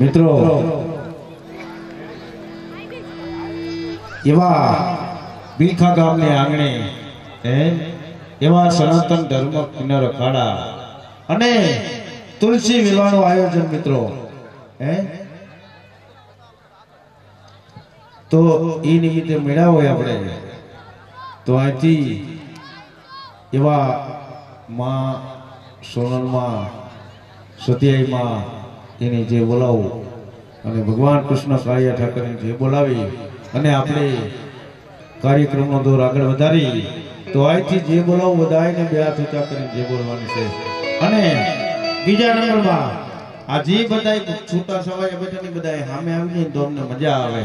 મિત્રો, એવા બિલખા ગામને આંગણે, હે? એવા સનાતન ધર્મ કિન્નર અખાડા અને તુલસી વિવાહનું આયોજન મિત્રો, હે? તો એ નિમિત્તે મળ્યા હોય આપણે. તો અહીંથી એવા માં સોનલમાં, સત્યાઈમાં એને જે બોલાવું અને ભગવાન કૃષ્ણ સહાય ઠાકરને જે બોલાવી અને આપણે કાર્યક્રમનો દોર આગળ વધારી, તો અહીંથી જે બોલાવું બધાને બે હાથ ઊંચા કરીને જે બોલવાનું છે. અને બીજા નંબરમાં આ જે બધા છૂટા સવાય બેઠા બધા સામે આવી જાય તો અમને મજા આવે.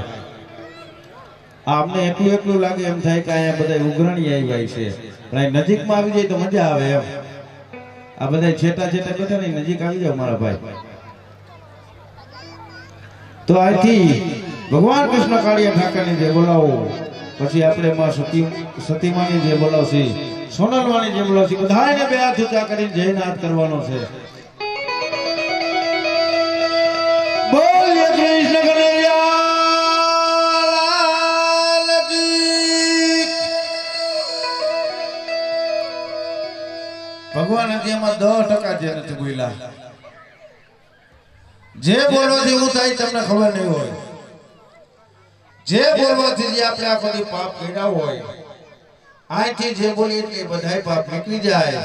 આ અમને એટલું એટલું લાગે એમ થાય કે અહીંયા બધા ઉઘરાણી આવી છે. પણ નજીકમાં આવી જાય તો મજા આવે એમ. આ બધા છેટા છેટા બધા નજીક આવી જાવ મારા ભાઈ. તો આથી ભગવાન કૃષ્ણ કાળિયા ઠાકરને જે બોલાવો. પછી આપણે માં સતી સતીમાની જે બોલાવશે સોનલવાની જે બોલાવશે બધાને બે હાથ ઊંચા કરીને જય નાથ કરવાનો છે. બોલીએ કૃષ્ણ. ભગવાન હજી એમાં દસ ટકા જે નથી બોલ્યા. જે બોલવાથી હું થાય તમને ખબર નહીં હોય. જે બોલવાથી જે આપણે આ બધી પાપ કર્યા હોય અહીંથી જે બોલીએ એ બધાય પાપ નીકળી જાય.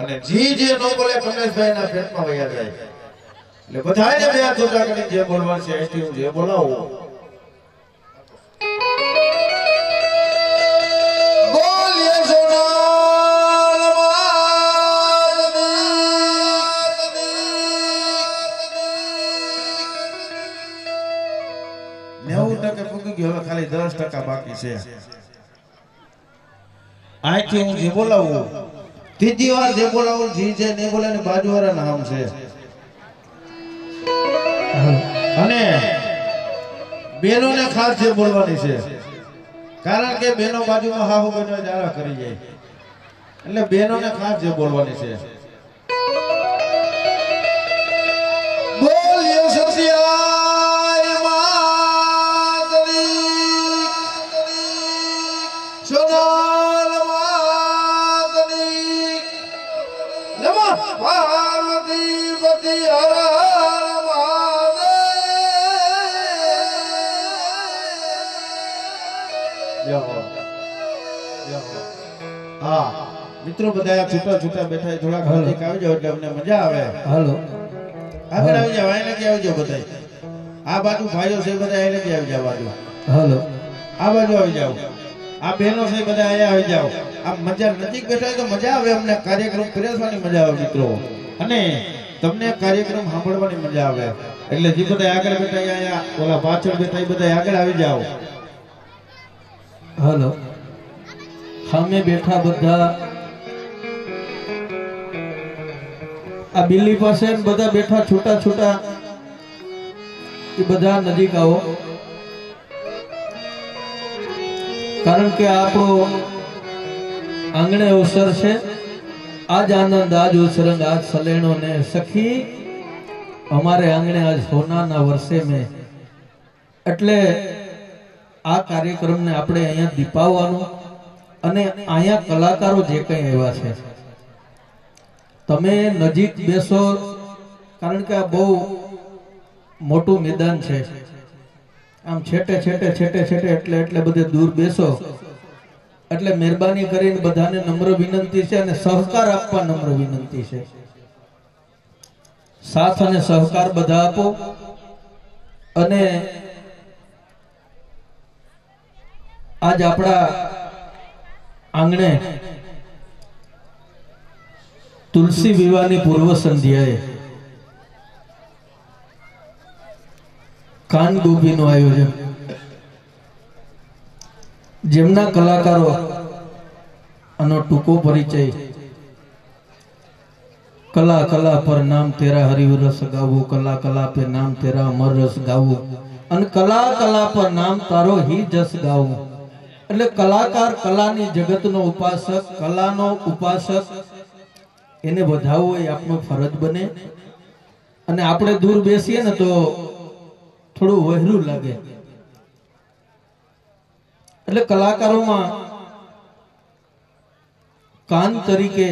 અને જી જે ન બોલે કમલેશભાઈ ના પેટમાં વયા જાય. એટલે બધાને બે જે બોલવાનું છે, અહીંથી હું જે બોલાવું ટકે હવે ખાલી દસ ટકા બાકી છે. અહીંથી હું જે બોલાવું ત્રીજી વાર જે બોલાવું જી છે ને બોલે ને બાજુ વાળા નામ છે. અને બેનો ને ખાસ જે બોલવાની છે કારણ કે બેનો બાજુમાં હાહુ બેનો જારા કરી જાય. એટલે બેનો ને ખાસ જે બોલવાની છે. મિત્રો બધા છૂટા છૂટા બેઠા છે, થોડાક નજીક આવી જાવ એટલે અમને મજા આવે. હાલો. આગળ આવી જાવ અહીં લગી આવી જાવ બધા આ બાજુ ભાઈઓ છે બધા અહીં લગી આવી જાવ બાજુ. હાલો. આ બાજુ આવી જાવ આ બહેનો છે બધા અહીંયા આવી જાવ આ મજા નજીક બેઠા તો મજા આવે અમને કાર્યક્રમ પીરસવાની મજા આવે મિત્રો. અને તમને કાર્યક્રમ સાંભળવાની મજા આવે. એટલે જે બધા આગળ બેઠા અહીંયા ઓલા પાછળ બેઠા એ બધા આગળ આવી જાવ હલો. સામે બેઠા બધા આ બિલ્લી પાસે બધા બેઠા, છૂટા છૂટા. એ બધા નજીક આવો. કારણ કે આપણો આંગણે અવસર છે. આજ આનંદ, આજ ઉસરંગ આજ સલેણો ને સખી, અમારે આંગણે આજ સોનાના વર્ષે મેં. એટલે આ કાર્યક્રમને આપણે અહીંયા દીપાવવાનો અને અહીંયા કલાકારો જે કંઈ આવ્યા છે તમે નજીક બેસો, કારણ કે આ બહુ મોટું મેદાન છે. આમ છેટે છેટે છેટે છેટે એટલે એટલે બધે દૂર બેસો. એટલે મહેરબાની કરીને બધાને નમ્ર વિનંતી છે અને સહકાર આપવા નમ્ર વિનંતી છે. સાથ અને સહકાર બધા આપો. અને આજ આપણા આંગણે તુલસી વિવાહની પૂર્વ સંધ્યાએ કાન ગોપીનું આયોજન. જેમના કલાકારો આનો ટૂંકો પરિચય, કલા કલા પર નામ તેરા હરિવ રસ ગાવું, કલા કલા પે નામ તેરા અમર રસ ગાવું, અને કલા કલા પર નામ તારો હી જસ ગાવું. એટલે કલાકાર કલાની જગતનો ઉપાસક, કલાનો ઉપાસક એને વધાવવો એ આપણો ફરજ બને. અને આપણે દૂર બેસીએ ને તો થોડું વહેરું લાગે. એટલે કલાકારોમાં કાન તરીકે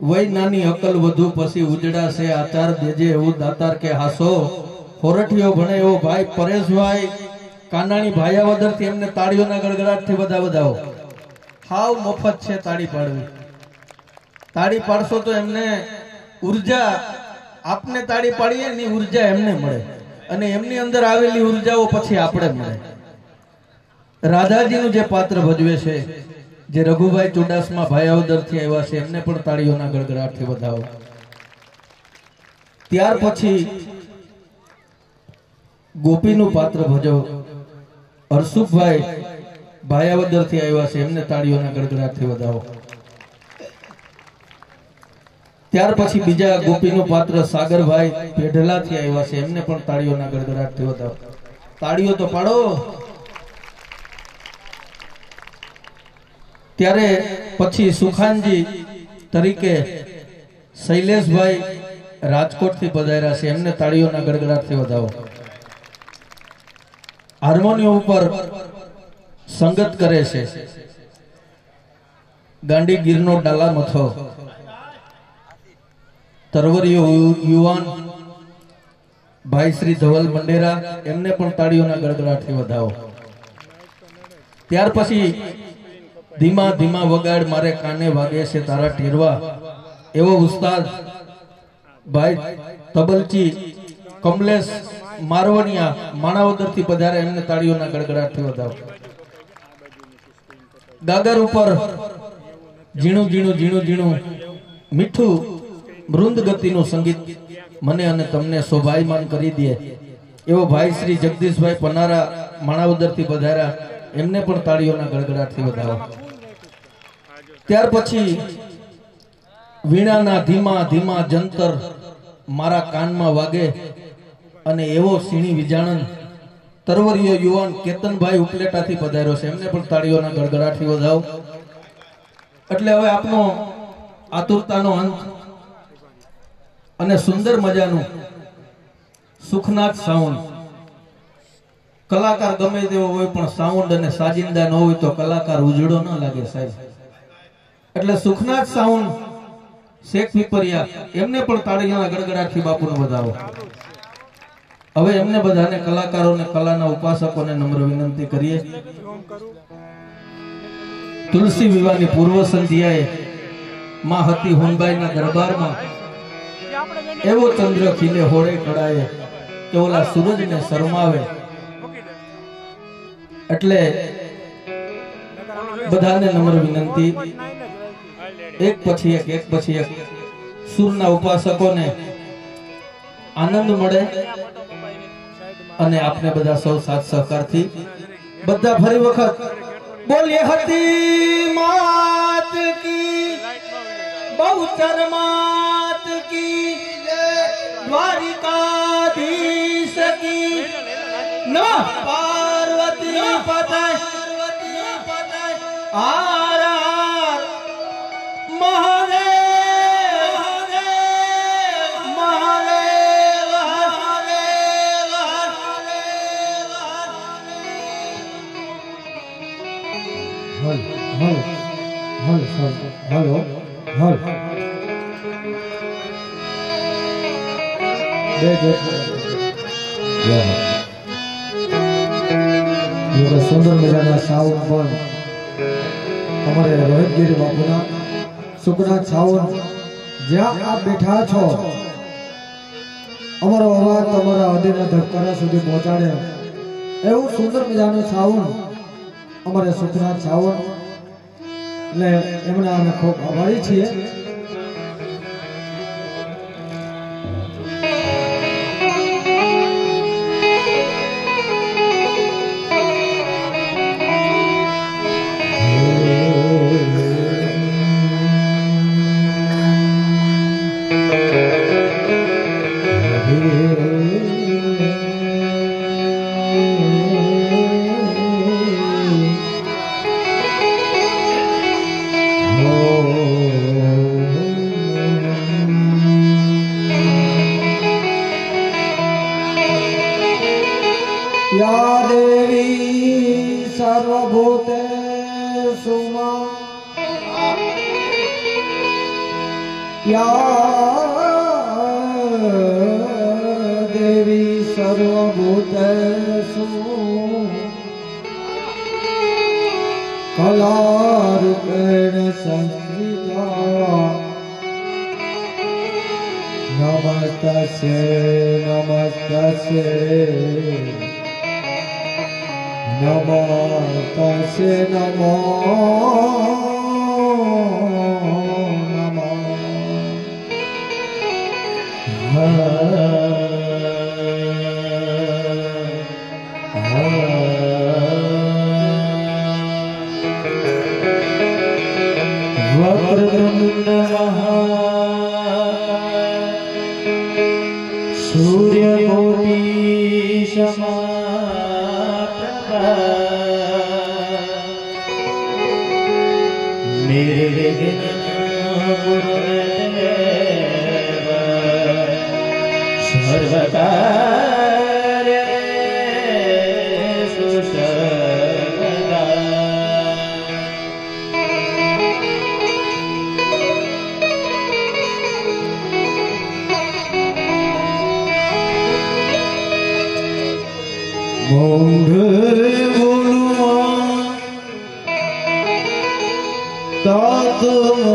વય નાની અકલ વધુ પછી ઉજડાશે, આચાર દેજે, એવું દાતાર કે હાસો, હોરઠિયો ભણે એવો ભાઈ, પરેશભાઈ, કાનાણી ભાયાવદરથી એમને તાળીઓના ગડગડાટથી બધા વધાવો હાવ મફત છે તાળી પાડવી. તાળી પાડશો તો એમને ઊર્જા, આપને તાળી પાડીએ એની ઊર્જા એમને મળે. અને એમની અંદર આવેલી ઉર્જાઓ પછી આપણે મળે. રાધાજીનું જે પાત્ર ભજવે છે, જે રઘુભાઈ ચુડાસમા ભાયાવદરથી આવ્યા છે, એમને પણ તાળીઓના ગડગડાટથી વધાવો. ત્યાર પછી ગોપીનું પાત્ર ભજવો. હર્ષુભાઈ ભાયાવદરથી આવ્યા છે, એમને તાળીઓના ગડગડાટથી વધાવો. ત્યાર પછી બીજા ગોપીનું પાત્ર સાગરભાઈ પેઢલા થી આવ્યા છે. એમને પણ તાળીઓના ગડગડાટ થયો વધાવો તાળીઓ તો પાડો. ત્યારે પછી સુખાનજી તરીકે શૈલેષભાઈ રાજકોટથી પધાર્યા છે. એમને તાળીઓના ગડગડાટથી વધાવો હાર્મોનિયમ ઉપર સંગત કરે છે. ગાંડી ગીરનો ડાલા મથો. તરવરીયો યુવાન ભાઈ શ્રી ધવલ મંડેરા, એમને પણ તાળીઓના ગડગડાટથી વધાવો. ત્યાર પછી ધીમા ધીમા વગાડ મારે કાને વાગે છે તારા ટેરવા. એવો ઉસ્તાદ ભાઈ તબલચી કમલેશ મારવણિયા માણાવદરથી પધારે એમને તાળીઓના ગડગડાટથી વધાવો. ગાગર ઉપર ઝીણું ઝીણું ઝીણું ઝીણું મીઠું મૃંદ ગતિનું સંગીત મને અને તમને શોભાયમાન કરી દે. એવો ભાઈ શ્રી જગદીશભાઈ પનારા માણાવદરથી પધાર્યા એમને પણ તાળીઓના ગડગડાટથી વધારો. ત્યાર પછી વીણાના ધીમા ધીમા જંતર મારા કાનમાં વાગે અને એવો સીણી વિજાણન તરવરીયો યુવાન કેતનભાઈ ઉપલેટાથી પધાર્યો છે. એમને પણ તાળીઓના ગડગડાટથી વધાવો એટલે હવે આપનો આતુરતાનો અંત અને સુંદર મજાનું સુખનાથ સાઉન્ડ. કલાકાર ગમે તેવો હોય પણ સાઉન્ડ અને સાજિંદા ન હોય તો કલાકાર ઉજળો ન લાગે સાહેબ. એટલે સુખનાથ સાઉન્ડ, શેખ પીપરિયા, એમને પણ તાળીઓના ગડગડાટથી બાપુને વધાવો હવે એમને બધાને કલાકારોને કલાના ઉપાસકોને નમ્ર વિનંતી કરીએ. તુલસી વિવાહની પૂર્વ સંધ્યાએ માં હતી હોનબાઈના દરબારમાં એવો ચંદ્ર ખીલે, હોળે કડાએ કે ઓલા સૂરજને શરમાવે. એટલે બધાને નમ્ર વિનંતી. એક પછી એક એક પછી એક. સૂરના ઉપાસકોને આનંદ મળે અને આપને બધા સૌ સાથ સહકારથી બધા ફરી વખત બોલી હતી માત કી બહુ માત કી દ્વારિકાધીશ કી ન પાર્વતી પતય આર આર મહાદેવ મહાદેવ હલ હલ હલ હલ હલો હલ બે જો એવા સુંદર મજાના સાવન પણ અમારે રોહિતગીરી બાપુના. સુખનાથ સાવન જ્યાં આપ બેઠા છો, અમારો અવાજ તમારા હૃદયના ધબકારા સુધી પહોંચાડે. એવું સુંદર મજાનું સાવન અમારે સુખનાથ સાવન એટલે એમના અમે ખૂબ આભારી છીએ.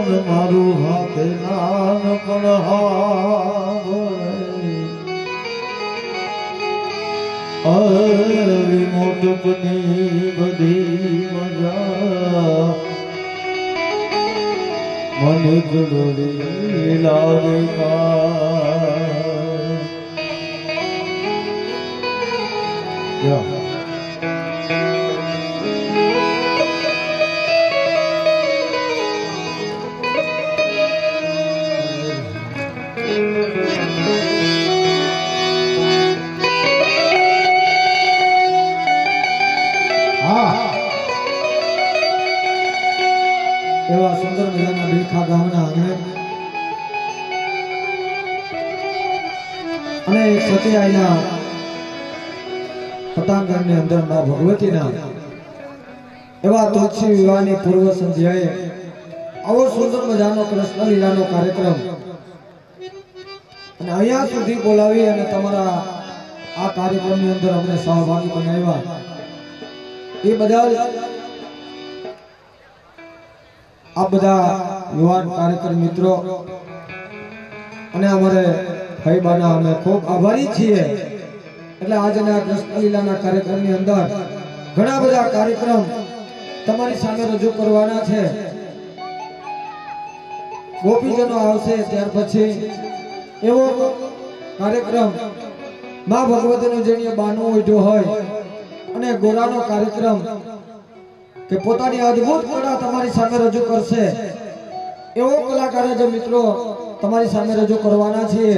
મન મારું હાથે નાનપણ અરવી મોટપની બધી મજા. મને ગળોડી લાગે કા પટાંગણની અંદરમાં ભગવતીના. એવા તુલસી વિવાહની પૂર્વ સંધ્યાએ આવો સુંદર મજાનો કૃષ્ણ લીલાનો કાર્યક્રમ અને અહીંયા સુધી બોલાવી અને તમારા આ કાર્યક્રમની અંદર અમને સહભાગી બનાવ્યા એ બધા આ બધા યુવાન કાર્યક્રમ મિત્રો અને અમારે ભાઈબાના અમે ખૂબ આભારી છીએ. એટલે આજના કૃષ્ણ લીલાના કાર્યક્રમની અંદર ઘણા બધા કાર્યક્રમ તમારી સામે રજૂ કરવાના છે. ગોપીજનો આવશે ત્યાર પછી એવો કાર્યક્રમ મા ભગવતીનું જેને બાનું ઓઢ્યો હોય અને ગોરાનો કાર્યક્રમ કે પોતાની અદ્ભુત કળા તમારી સામે રજૂ કરશે. એવો કલાકાર જે મિત્રો તમારી સામે રજૂ કરવાના છીએ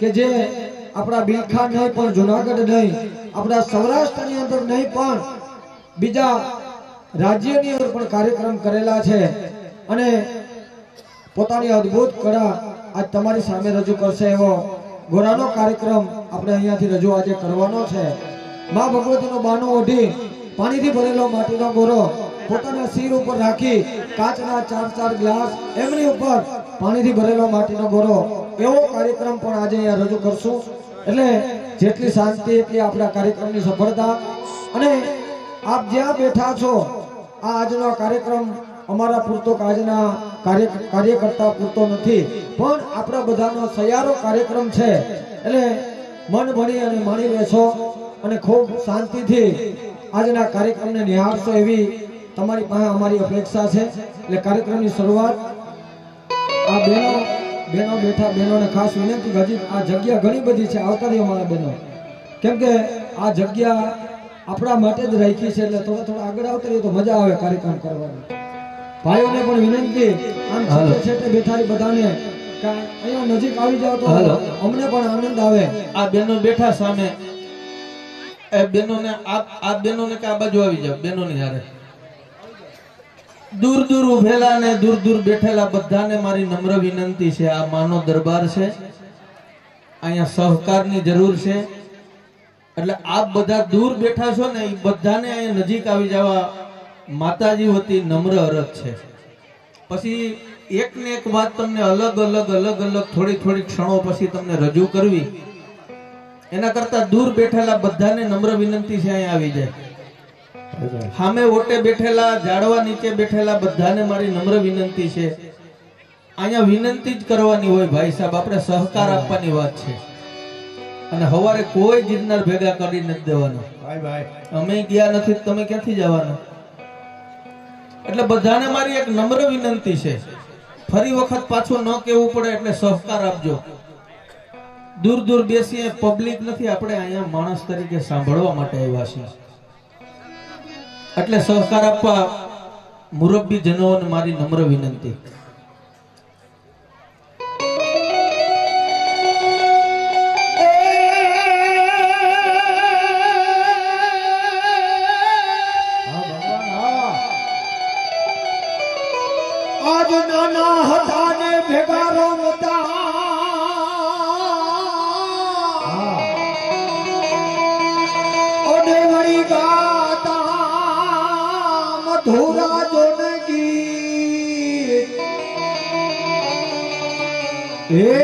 કે જે આપણા બિલખા નહીં, પણ જુનાગઢ નહીં. આપણા સૌરાષ્ટ્રની અંદર નહીં, પણ બીજા રાજ્યની અંદર પણ કાર્યક્રમ કરેલા છે. અને પોતાની અદ્ભુત કળા આજ તમારી સામે રજૂ કરશે એવો ગોરાનો કાર્યક્રમ આપણે અહીંયાથી રજૂ આજે કરવાનો છે. મા ભગવતીનો બાનો ઓઢી પાણીથી ભરેલો માટીનો ગોરો પોતાના શિર ઉપર રાખી કાચના ચાર ચાર ગ્લાસ એમની ઉપર પાણીથી ભરેલો માટીનો ગોરો એવો કાર્યક્રમ પણ આજે અહીંયા રજૂ કરશું. એટલે જેટલી શાંતિ, એટલી આપણા કાર્યક્રમની સફળતા. અને આપ જ્યાં બેઠા છો, આ આજનો કાર્યક્રમ અમારા પૂરતો આજના કાર્યકર્તા પૂરતો નથી. પણ આપણા બધાનો સયારો કાર્યક્રમ છે. એટલે મન ભણી અને માણી લેશો અને ખૂબ શાંતિથી આજના કાર્યક્રમને નિહાળશો એવી તમારી પાસે અમારી અપેક્ષા છે. એટલે કાર્યક્રમની શરૂઆત આ બહેનો બહેનો બેઠા બહેનોને ખાસ વિનંતી કે હજી આ જગ્યા ઘણી બધી છે આવતા અમારા બહેનો કેમ કે આ જગ્યા આપણા માટે જ રાખી છે એટલે થોડા થોડા આગળ આવતા રહીએ તો મજા આવે કાર્યક્રમ કરવાનો. ભાઈઓને પણ વિનંતી આમ છે છેટે છેટે બેઠારી બધાને અહીંયા નજીક આવી જાવ તો. અમને પણ આનંદ આવે. આ બેનો બેઠા સામે. એ બહેનોને આ આ બેનોને કે આ બાજુ આવી જાવ બહેનોની હારે. દૂર દૂર ઉભેલા ને દૂર દૂર બેઠેલા બધાને મારી નમ્ર વિનંતી છે. આ માનો દરબાર છે. અહીંયા સહકારની જરૂર છે. એટલે આપ બધા દૂર બેઠા છો ને એ બધાને અહીંયા નજીક આવી જવા માતાજી વતી નમ્ર અરજ છે. પછી એક ને એક વાત તમને અલગ અલગ અલગ અલગ થોડી થોડી ક્ષણો પછી તમને રજૂ કરવી. એના કરતા દૂર બેઠેલા બધાને નમ્ર વિનંતી છે, અહીંયા આવી જાય. સામે ઓટે બેઠેલા ઝાડવા નીચે બેઠેલા બધાને મારી નમ્ર વિનંતી છે. અહીંયા વિનંતી જ કરવાની હોય ભાઈ સાહેબ આપણે સહકાર આપવાની વાત છે. અને હવારે કોઈ ગિરનાર ભેગા કરી નથી દેવાના. અમે ગયા નથી તમે ક્યાંથી જવાના? એટલે બધાને મારી એક નમ્ર વિનંતી છે. ફરી વખત પાછું ન કહેવું પડે એટલે સહકાર આપજો. દૂર દૂર બેસીએ પબ્લિક નથી આપણે અહીંયા માણસ તરીકે સાંભળવા માટે આવ્યા છીએ. એટલે સહકાર આપવા મુરબ્બી જનોને મારી નમ્ર વિનંતી. એ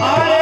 और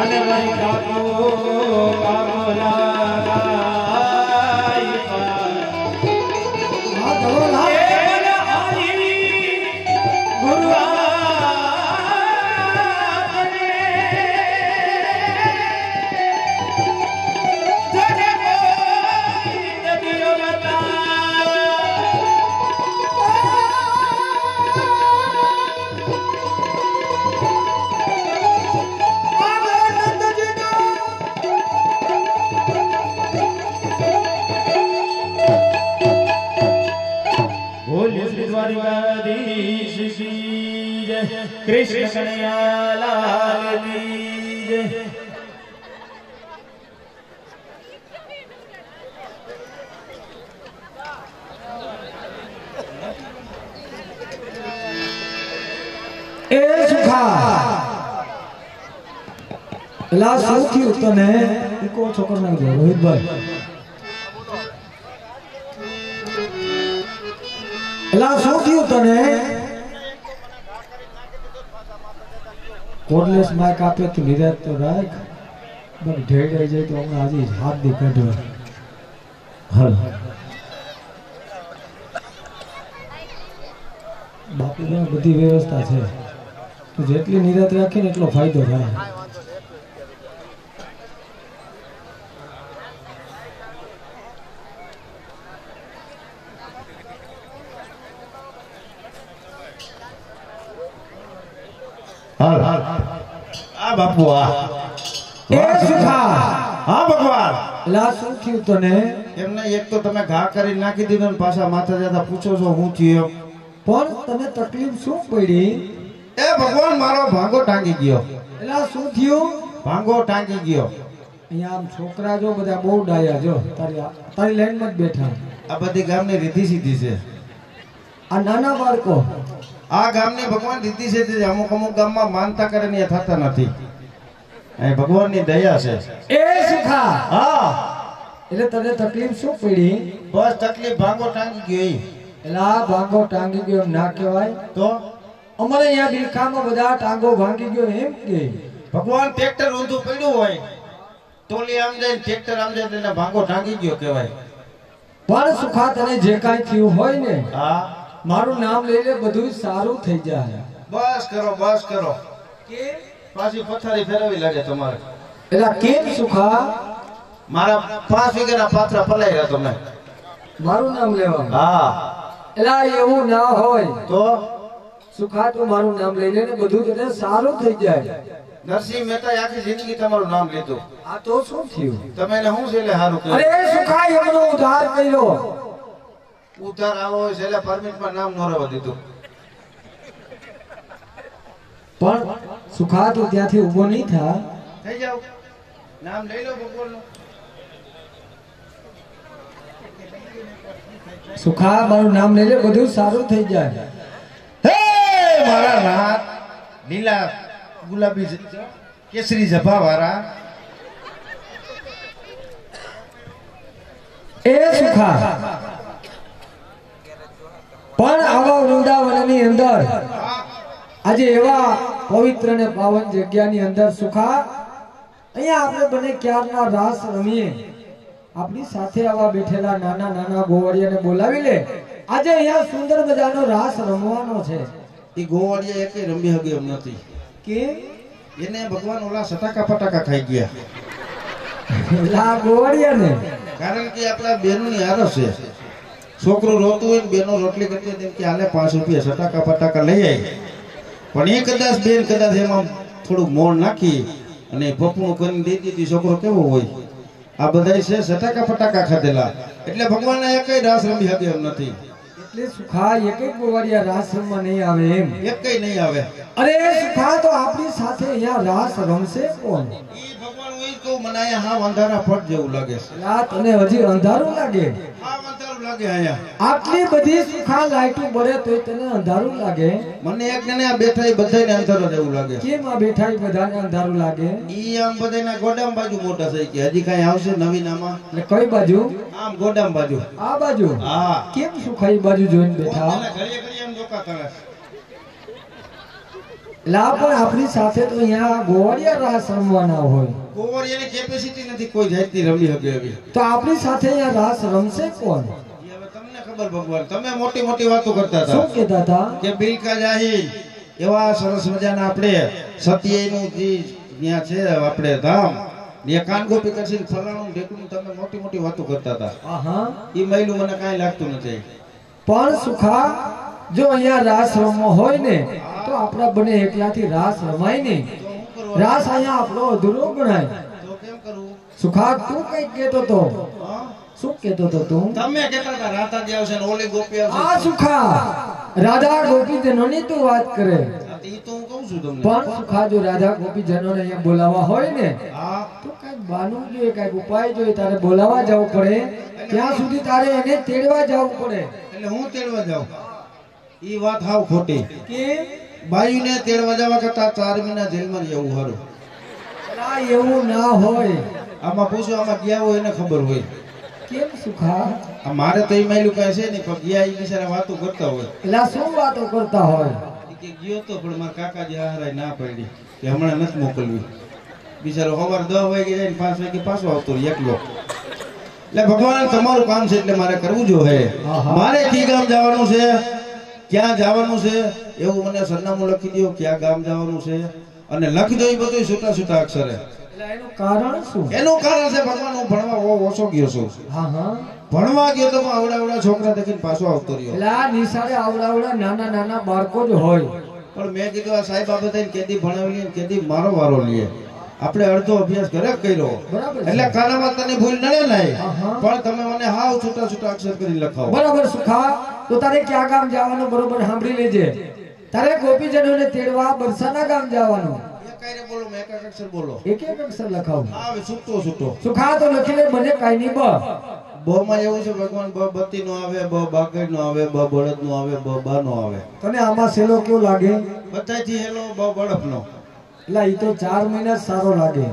અને મારી કાકો કાકો લા કૃષ્ણ કનૈયા લાલ કી જય એ સુખા એલા શું થયું તને ઈ કો છોકરો નાખજો રોહિતભાઈ એલા કોડલેસ માઇક આપે તો નિરાત તો રાખ. પણ ઢેર રહી જાય તો હમણાં આજે હાથ દી કાઢવા હાલ. બાપુ ત્યાં બધી વ્યવસ્થા છે. તું જેટલી નિરાત રાખીને એટલો ફાયદો થાય હાલ હાલ આ બાપુ આ એ સુખા હા ભગવાન. એલા શું થયું તને? એમને એક તો તમે ઘા કરી નાખી દીધો ને પાછા માથા જતા પૂછો છો હું થયો પણ તને તકલીફ શું પડી? એ ભગવાન મારો ભાંગો ટાંગી ગયો. એલા શું થયું? ભાંગો ટાંગી ગયો. અહીંયા આમ છોકરા જો બધા બહુ ડાયા જો તારી લાઈન તારી લાઈનમાં જ બેઠા. આ બધી ગામની રીતિ સીધી છે. આ નાના બાળકો. આ ગામની ભગવાન રીતિ છે છે અમુક અમુક ગામમાં માનતા કરે ને થતા નથી. એ ભગવાનની દયા છે. એ સુખા. હા. એટલે તને તકલીફ શું પડી? બસ તકલીફ ભાંગો ટાંગી ગયો એટલે આ ભાંગો ટાંગી ગયો ના કહેવાય? તો? અમારે અહીંયા બિલખામાં બધા ટાંગો ભાંગી ગયો એમ કે. ભગવાન ટ્રેક્ટર ઊંધું પડ્યું હોય. ટોલી આમ જાય ટ્રેક્ટર આમ જાય એટલે ભાંગો ટાંગી ગયો કહેવાય. પણ સુખા તને જે કાંઈ થયું હોય ને હા. મારું નામ લઈ લે બધું સારું થઈ જાય. બસ કરો બસ કરો. પાછી પથારી ફેરવી લાગે તમારે. એટલે કેમ સુખા? મારા પાંચ વીઘાના પાત્રા રહ્યા તમે મારું નામ લેવા હા. એટલે એવું ના હોય. તો? સુખા તું મારું નામ લઈ લે ને બધું તને સારું થઈ જાય. નરસિંહ મહેતા આખી જિંદગી તમારું નામ લીધું. આ તો શું થયું? તમે એને શું છે એટલે સારું અરે કર્યું સુખા એમનો ઉધાર કર્યો. ઉધાર આવો છે એટલે પરમિટમાં નામ ન રહેવા દીધું. પણ સુખા તું ત્યાંથી ઊભો નહીં થા. થઈ જાવ. નામ લઈ લો ભગવાનનું સુખા મારું નામ લઈ લે બધું સારું થઈ જાય. હે મારા રાત લીલા ગુલાબી કેસરી જભા વાળા એ સુખા પણ આવા વૃંદાવનની અંદર. આજે એવા પવિત્ર ને પાવન જગ્યાની અંદર સુખા. અહીંયા આપણે બને ક્યારના રાસ રમીએ. આપણી સાથે આવા બેઠેલા નાના નાના ગોવાળિયાને બોલાવી લે. આજે અહીંયા સુંદર મજાનો રાસ રમવાનો છે. એ ગોવાળિયા એકે રમી હગે એમ નથી કે? એને ભગવાન ઓલા સટાકા ફટાકા ખાઈ ગયા. લા ગોવાળિયાને કારણ કે આપણા બેનની આરસ છે. છોકરું રોતું હોય ને બેનો રોટલી કરતી તેમ કે આને પાંચ રૂપિયા સટાકા પટાકા લઈ આવી પણ એ કદાચ બેન કદાચ એમાં થોડુંક મોણ નાખી અને પપ્પુનું કરીને દઈ દીધી છોકરો કેવો હોય? આ બધા છે સટાકા ફટાકા ખાધેલા. એટલે ભગવાનને એકય રાસ રમી હતી એમ નથી. એટલે સુખા એક એક ગોવાળિયા રાસ રમવા નહીં આવે એમ. એકય નહીં આવે. અરે સુખા તો આપણી સાથે અહીંયા રાસ રમશે કોણ? ઈ હું કહું મને અહીંયા હાવ અંધારા ફટ જેવું લાગે છે. લા તને હજી અંધારું લાગે? હાવ અંધારું લાગે અહીંયા. આટલી બધી સુખા લાઈટો બળે તોય તને અંધારું લાગે? મને એક જણે આ બેઠા એ બધાને અંધારો જેવું લાગે. કેમ આ બેઠા ઈ બધાને અંધારું લાગે? ઈ આમ બધાના ગોડામ બાજુ મોટા થઈ ગયા હજી કઈ આવશે નવીન આમાં? એટલે કઈ બાજુ? આમ ગોડામ બાજુ. આ બાજુ? હા. કેમ સુખા ઈ બાજુ જોઈને બેઠા? ઘડીએ ઘડીએ એમ જોકા તળે લા પણ આપણી સાથે તો અહીંયા ગોવાળિયા રાસ રમવાના હોય. ગોવરિયાની કેપેસિટી નથી કોઈ જાતની રમી શકે એવી. તો આપણી સાથે અહીંયા રાસ રમશે કોણ? હવે તમને ખબર ભગવાન તમે મોટી મોટી વાતો કરતા શું કહેતા હતા? કે બિલકા જાહી એવા સરસ મજાના આપણે સત્યનું જે ત્યાં છે આપણે ધામ ત્યાં કાન ગોપી કરશે ફલાણું ઢેકણું તમે મોટી મોટી વાતો કરતા હતા. એ મહિલું મને કાંઈ લાગતું નથી. પણ સુખા જો અહીંયા રાસ રમવો હોય ને તો આપણા બને એકલાથી રાસ રમાય નહીં. રાસ અહીંયા આપણો અધૂરો ગણાય. સુખા તું કઈ કેતો તો. શું કેતો તો તું? તમે કેતા હતા રાતાજી આવશે ને ઓલી ગોપી આ સુખા. રાધા ગોપીજનોની તું વાત કરે. તો હું કહું છું તમને. પણ સુખા જો રાધા ગોપીજનોને અહીંયા બોલાવવા હોય ને તો કંઈક બાનું જોઈએ કંઈક ઉપાય જોઈએ તારે બોલાવા જવું પડે. ત્યાં સુધી તારે એને તેડવા જવું પડે. એટલે હું તેડવા જાઉં? ઈ વાત હાવ ખોટી. કે? બાયુને તેડવા જવા કરતા ચાર મહિના જેલમાં જવું ના એવું ના હોય. આમાં પૂછો આમાં ગયા હોય એને ખબર હોય. કેમ સુખા? મારે તો એ માયલું કાંઈ છે નહીં પણ ગયા એ બિચારા વાતો કરતા હોય. એટલે શું વાતો કરતા હોય? કે ગયો તો પણ મારા કાકાજી હારાય ના પડી કે હમણાં નથી મોકલવી. બિચારો સવાર દસ વાગે જાય ને પાંચ વાગે પાછો આવતો એકલો. એટલે ભગવાન તમારું કામ છે એટલે મારે કરવું જો હે મારે કી ગામ જવાનું છે. ક્યાં જવાનું છે? એવું મને સરનામું લખી દો ક્યાં ગામ જવાનું છે? અને લખી દો એ બધું છૂટા છૂટા અક્ષરે. એનું કારણ શું? એનું કારણ છે ભગવાન હું ભણવા ઓછો ગયો છું. હા હા. ભણવા ગયો તો આવડા આવડા છોકરા દેખીને પાછો આવતો રહ્યો. એલા નિશાળે આવડાવડા નાના નાના બાળકો જ હોય. પણ મેં કીધું આ સાહેબ આ બધાને કેદી ભણાવી કેદી મારો વારો લઈએ આપણે અડધો અભ્યાસ ઘરે કર્યો. એટલે કાનામાં તને ભૂલ નડે નહીં. પણ તમે મને હાવ છૂટા છૂટા અક્ષર કરી લખાવો. બરાબર સુખા તો તારે ક્યાં ગામ જવાનું બરોબર સાંભળી લેજે. તારે ગોપીજનોને તેડવા બરસાના ગામ જવાનું. એક હારે બોલો મેં એક એક અક્ષર બોલો એક એક અક્ષર લખાવ. આવે છૂટો છૂટો સુખા તો લખી લે મને કાઈ નહીં બ. બ એવું છે ભગવાન બ બત્તી નો આવે બ બાગડ નો આવે બ બળદ નો આવે બ બા નો આવે. તને આમાં સેલો કેવો લાગે? બધાથી હેલો બ બળફ નો એટલે ઈ તો ચાર મહિના સારો લાગે.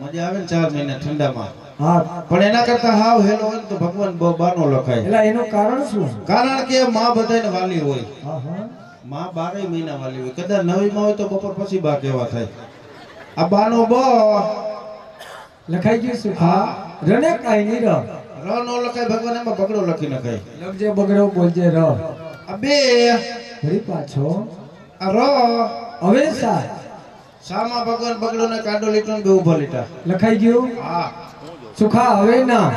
મજા આવે ને ચાર મહિના ઠંડામાં. હા પણ એના કરતા હાવ હેલો હોય ને તો ભગવાન બ બા નો લખાય. એટલે એનું કારણ શું? કારણ કે માં બધાને વાલી હોય. માં બારે મહિના વાલી હોય. કદાચ નવી માં હોય તો બપોર પછી બા કેવા થાય. આ બાનો બ. લખાઈ ગયું શું હા. રણે કાઈ નહીં ર. ર નો લખાય ભગવાન એમાં બગડો લખી નખાય. લખજે બગડો બોલજે ર. આ બે. ફરી પાછો. આ ર. હવે સા. સામાં ભગવાન બગડો ને કાંડો લીટો ને બે ઊભો લીટા. લખાઈ ગયું? હા. સુખા હવે ના.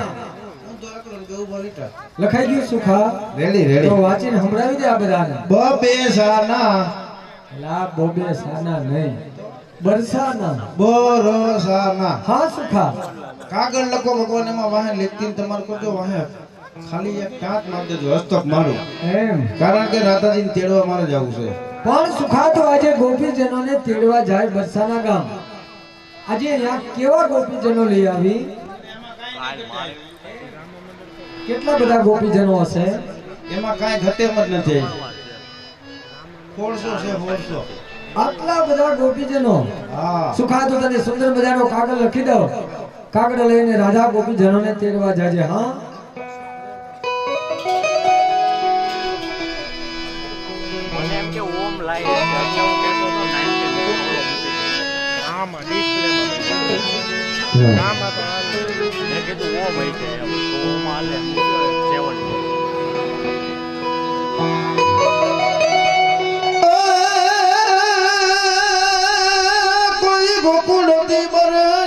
લખાઈ ગયું સુખા. રેડી તો વાંચીને સંભળાવી દે આ બધાને. બ બે સાના લા બોબે સાના નહીં. બરસાના. બ હા સુખા. કાગળ લખો ભગવાન એમાં વાહે લેખતી તમારે કરજો વાહે ખાલી એક કાંચ માર દેજો હસ્તક મારું. એમ. કારણ કે રાધાજીને તેડવા મારે જવું છે. પણ સુખા તો આજે ગોપીજનોને તેડવા જાય બરસાના ગામ. આજે અહીંયા કેવા ગોપીજનો લઈ આવી? કેટલા બધા ગોપીજનો હશે? એમાં કાંઈ ઘટે એમ જ નથી. છે આટલા બધા ગોપીજનો? હા. સુખા તો તને સુંદર મજાનો કાગળ લખી દો કાગળ લઈને રાધા ગોપીજનોને તેડવા જાજે હા? મને એમ કે ઓમ લાઈટ છે એટલે કોઈ કહેતો હતો 90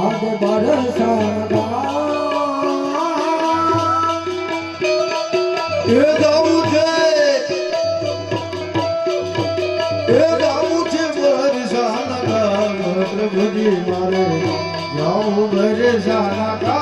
આજ બરસાણ એ ગાવું છે. એ ગાવું છે બરસાણ પ્રભુજી મારે ગાવું બરસાણ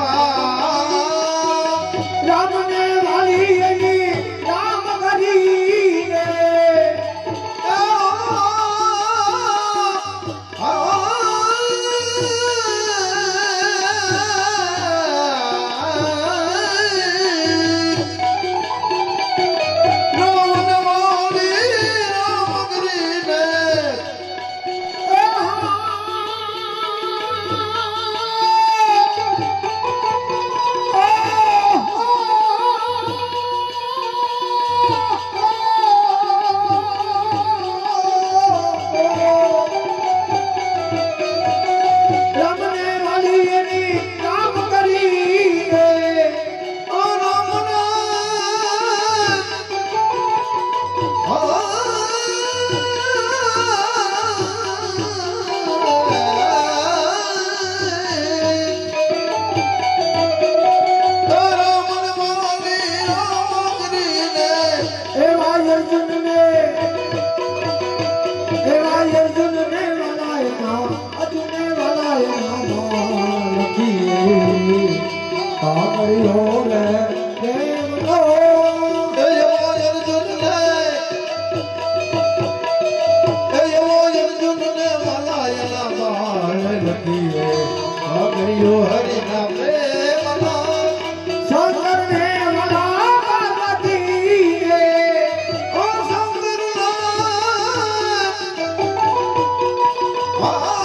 Oh!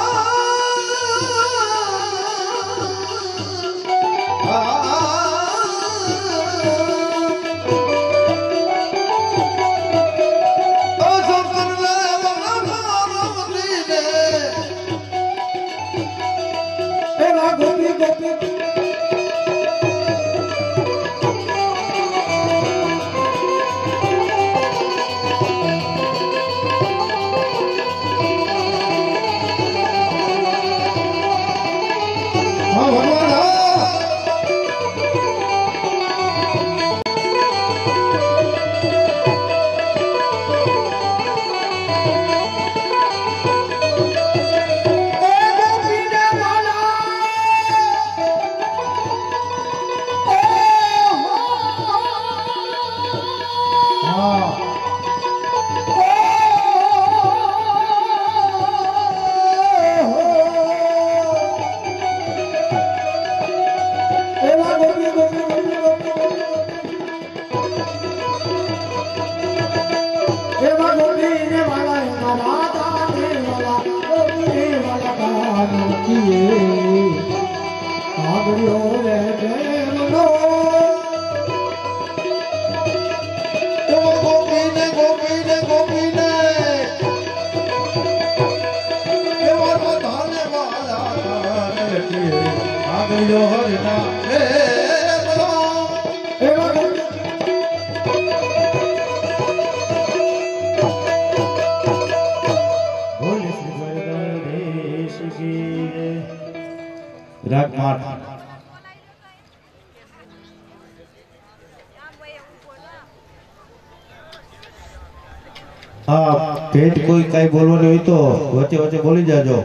હા ભેટ કોઈ કઈ બોલવાનું હોય તો વચ્ચે વચ્ચે બોલી જાજો.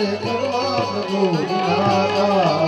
રે કરુણા પ્રભુ નારા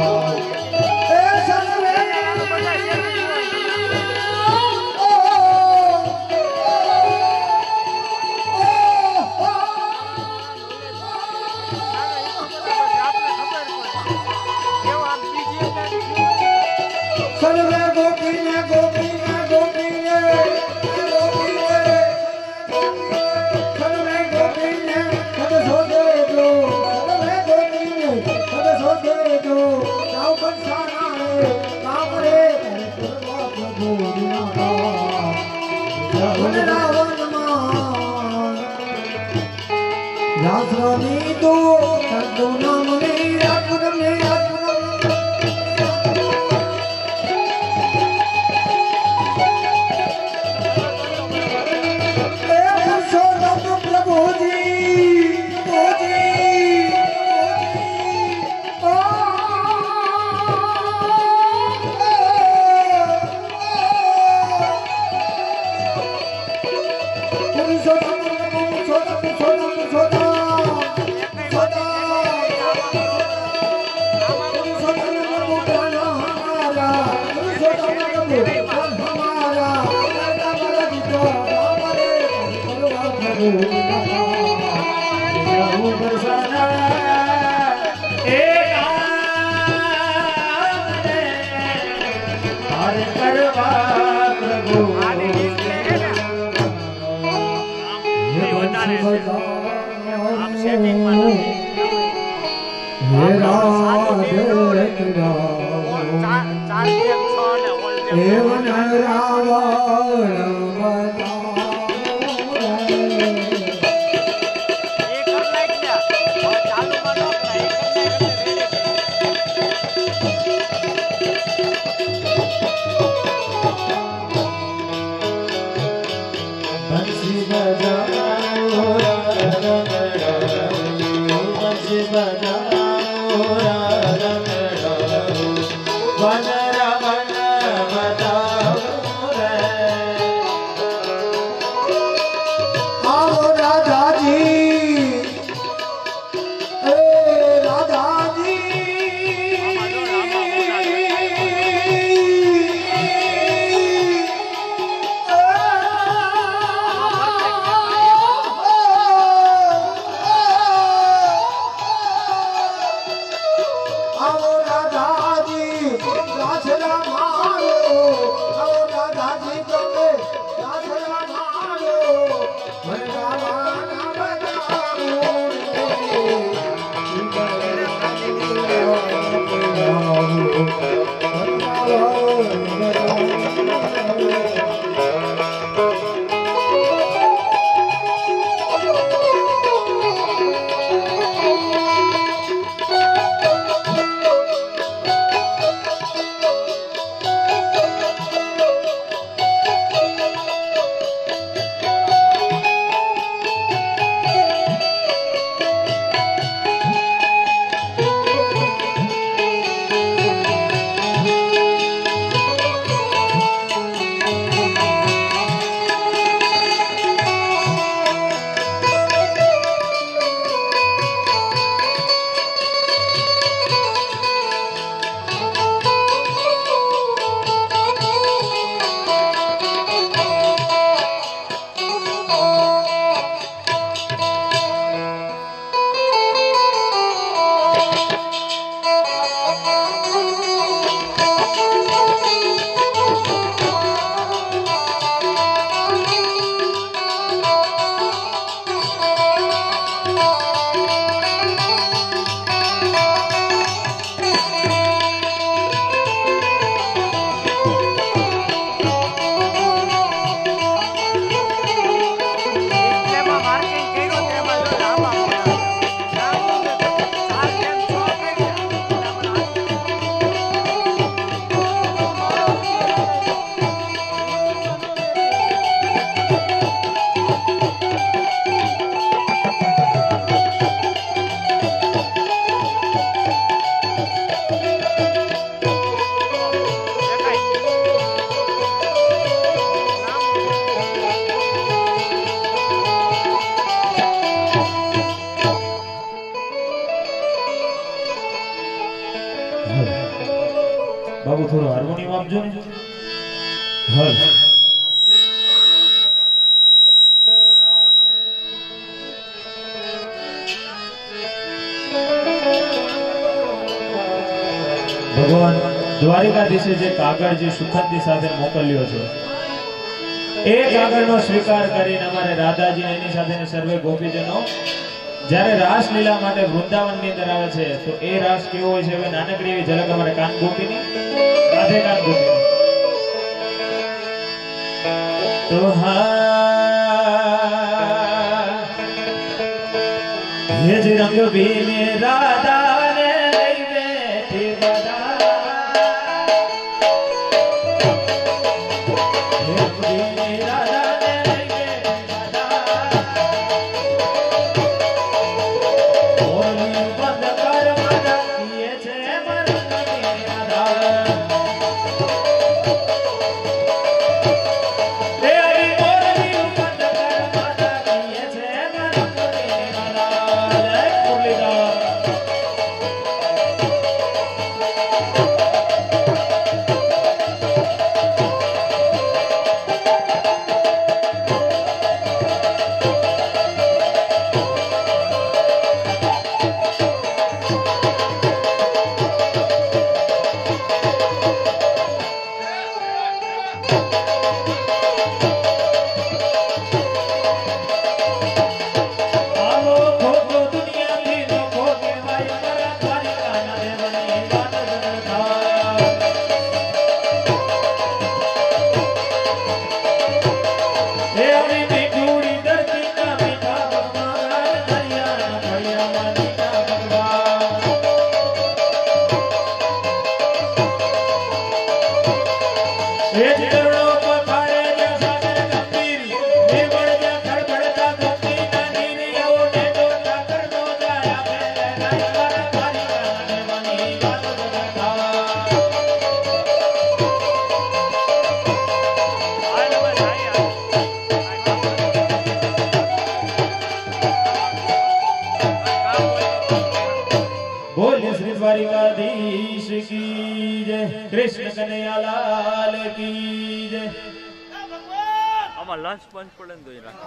એવન રાવણ. દ્વારિકાધીશે જે સુખદની સાથે મોકલ્યો છે. એ કાગળનો સ્વીકાર કરીને અમારે રાધાજી એની સાથે સર્વે ગોપીજનો, જ્યારે રાસલીલા માટે વૃંદાવનની અંદર આવે છે, તો એ રાસ કેવો હોય છે, હવે નાનકડી એવી ઝલક અમારે કાન ગોપીની, રાધે કાન ગોપી તો હા રંગ ભીને રાધાને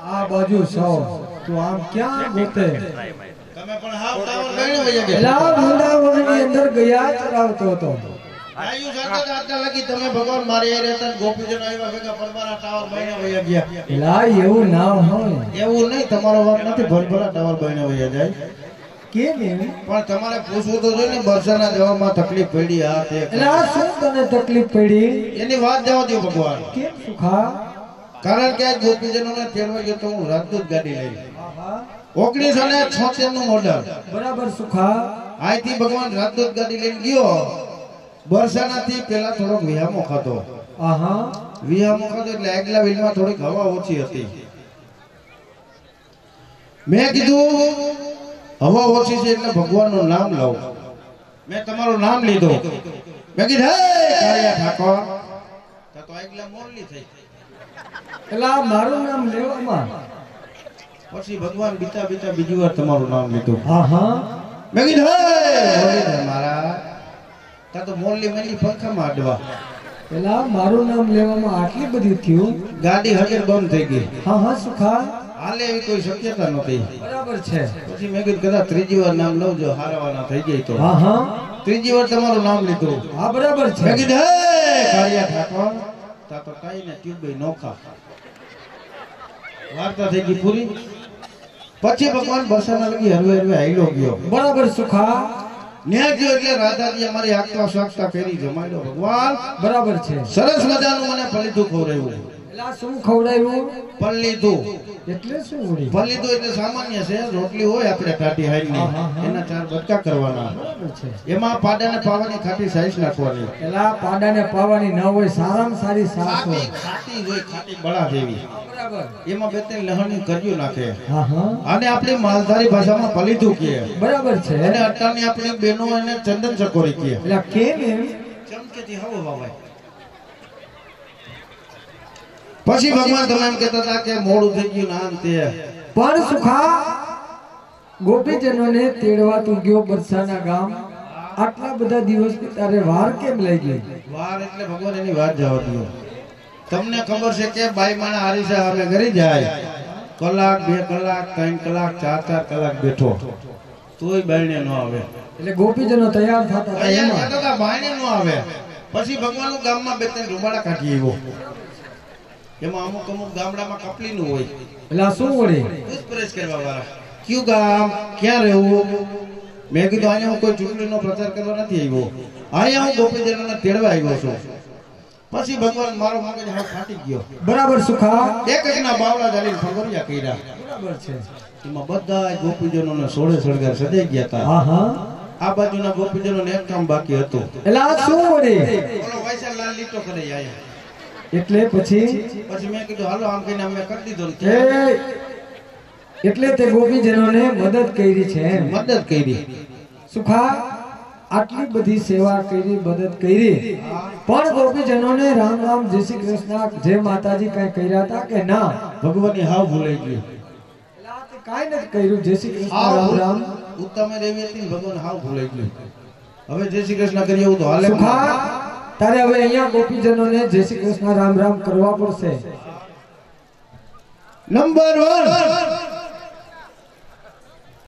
આ બાજુ સૌ તું આમ ક્યાં ગોતે મારી તમે પણ હાવ ટાવર લઈને ગયા એલા વૃંદાવનની અંદર ગયા ચરાવતો હતો. આયુ સાથે આટલા લગી તમે ભગવાન મારી હારે હતા ને આવ્યા ભેગા પરમારા ટાવર બહીને વયા ગયા. એલા એવું ના હોય. એવું નહીં તમારો વાત નથી ભરભરા ટાવર બહીને વયા જાય. કેમ એવું પણ તમારે પૂછવું તો જોઈએ ને બરસાના જવામાં તકલીફ પડી આ તે શું તને તકલીફ પડી? એની વાત જવા દો ભગવાન. કેમ સુખા કારણ કે ગોપીજનોને તેડવા ગયો તો હું રાજદૂત ગાડી લઈ. ઓગણીસો ને છોતેરનું મોડલ બરાબર સુખા આથી ભગવાન રાજદૂત ગાડી લઈને ગયો. બરસાનાથી પેલા થોડોક વિહામો ખાતો આહા. વિહામો ખાતો એટલે આગલા વિલમાં થોડીક હવા ઓછી હતી. મેં કીધું હવા ઓછી છે એટલે ભગવાનનું નામ લઉં. મેં તમારું નામ લીધું. મેં કીધું હે કાળિયા ઠાકોર. તો આગલા મોરલી થઈ મારું નામ લેવામાં. પછી ભગવાન બીતા બીતા બીજી વાર તમારું નામ લીધું. હા મેં કીધું હે મારા તા તો મોરલી મેલી પંખામાં અડવા. પેલા મારું નામ લેવામાં આટલી બધી થયું. ગાડી હજર બંધ થઈ ગઈ. હા હા સુખા. હાલે એવી કોઈ શક્યતા નથી બરાબર છે. પછી મેં કીધું કદાચ ત્રીજી વાર નામ લઉં જો હારવાના થઈ જાય તો. હા હા. ત્રીજી વાર તમારું નામ લીધું. હા બરાબર મેં કીધું હે કાળિયા ઠાકોર. તા તો કઈ ને ટ્યુબ નોખા વાર્તા થઈ ગઈ પૂરી. પછી ભગવાન બરસાના લગી હરવે હરવે હાઈલો ગયો. બરાબર સુખા. ન્યાય ગયો એટલે રાધાજી અમારી આગતા સાક્ષતા ફેરી જમાડ્યો. ભગવાન બરાબર છે. સરસ મજાનું મને પલીતું ખવડાવ્યું. શું ખવડાવ્યું? એટલે શું એટલે સામાન્ય છે. રોટલી હોય આપણે ટાટી હાઈની હા, હા, હા. એના ચાર બટકા કરવાના. એમાં પાડાને પાવાની ખાટી સાઈઝ નાખવાની. એલા પાડાને પાવાની ન હોય સારામાં સારી સાસ હોય. ખાટી હોય ખાટી બળા જેવી. બરાબર. એમાં બે ત્રણ કર્યું નાખે. અને આપણે માલધારી ભાષામાં પલીધું કહે બરાબર છે. અને અટાની આપણી બહેનો એને ચંદન ચકોરી એલા કેમ એમ? ચમકેથી હવો વાવાય પછી ભગવાન તમે એમ કહેતા હતા કે મોડું થઈ ગયું ના તે. પણ સુખા ગોપીજનોને તેડવા તું ગયો બરસાના ગામ. આટલા બધા દિવસ તારે વાર કેમ લઈ ગઈ? વાર એટલે ભગવાન એની વાત જવા દો તમને ખબર છે કે બાઈ માણા હારી છે અમે ઘરે જાય. કલાક બે કલાક ત્રણ કલાક ચાર ચાર કલાક બેઠો. તોય બાયણે ન આવે. એટલે ગોપીજનો તૈયાર થતા તૈયાર થતા બાયણે ન આવે. પછી ભગવાનનું ગામમાં બે ત્રણ રૂમાડા કાઢી આવ્યો. એમાં અમુક અમુક ગામડામાં કપલીનું હોય. એટલે આ શું વળી? પૂછપરછ કરવા વાળા કયું ગામ ક્યાં રહેવું? મેં કીધું અહીંયા હું કોઈ ચૂંટણીનો પ્રચાર કરવા નથી આવ્યો. અહીંયા હું ગોપીજનોને તેડવા આવ્યો છું. પછી ભગવાન મારો મગજ હાથ ફાટી ગયો. બરાબર સુખા એક એક ના બાવળા ચાલીને ફગોરિયા કર્યા. બરાબર છે. એમાં બધા ગોપીજનોને સોળે સળગાર સદાઈ ગયા હતા. હા હા આ બાજુના ગોપીજનોને એક કામ બાકી હતું. એટલે આ શું વડે ઓલો વૈશાલ લાલ લીટો કરે આયા એટલે પછી પછી મેં કીધું હાલો આમ કહીને અમે કરી દીધો. ને એ ત્યાં એટલે તે ગોપીજનોને મદદ કરી છે મદદ કરી. સુખા આટલી બધી સેવા કરી મદદ કરી. પણ ગોપીજનોને રામ રામ જય શ્રી કૃષ્ણ જે માતાજી કઈ કર્યા હતા કે ના? ભગવાનની હાવ ભૂલાઈ ગયું કાંઈ નથી કર્યું. જય શ્રી કૃષ્ણ રામ રામ. ઉત્તમે દેવી હતી ભગવાન હાવ ભૂલાઈ ગયું હવે જય શ્રી કૃષ્ણ કરીએ એવું તો હાલે સુખા તારે હવે અહીંયા ગોપીજનોને જય શ્રી કૃષ્ણ રામ રામ કરવા પડશે. Number one